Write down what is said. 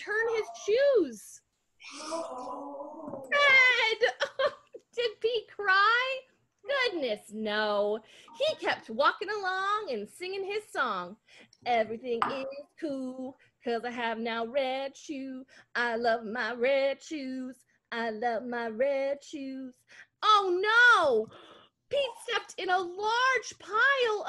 turn his shoes. Fred! Did Pete cry? Goodness, no. He kept walking along and singing his song. Everything is cool because I have now red shoes. I love my red shoes. I love my red shoes. Oh no! Pete stepped in a large pile